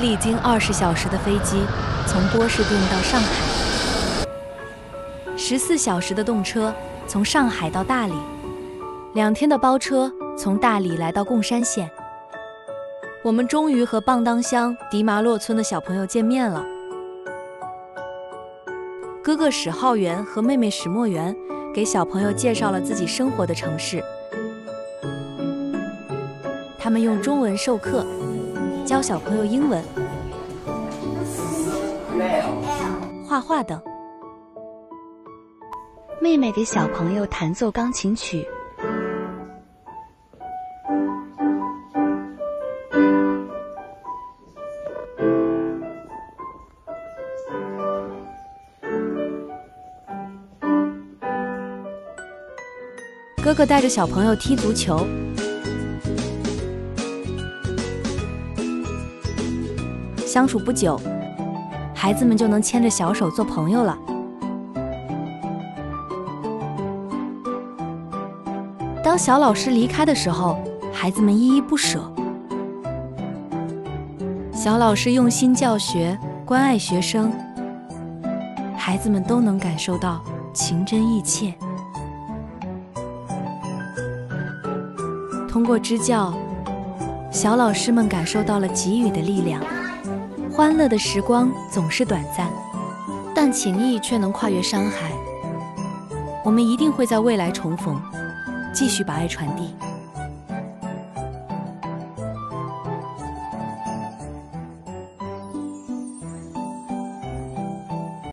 历经二十小时的飞机，从波士顿到上海；十四小时的动车，从上海到大理；两天的包车，从大理来到贡山县。我们终于和棒当乡迪麻洛村的小朋友见面了。哥哥史浩元和妹妹史墨元给小朋友介绍了自己生活的城市。他们用中文授课，教小朋友英文、画画等。妹妹给小朋友弹奏钢琴曲。哥哥带着小朋友踢足球。相处不久，孩子们就能牵着小手做朋友了。当小老师离开的时候，孩子们依依不舍。小老师用心教学，关爱学生，孩子们都能感受到情真意切。通过支教，小老师们感受到了给予的力量。欢乐的时光总是短暂，但情谊却能跨越山海。我们一定会在未来重逢，继续把爱传递。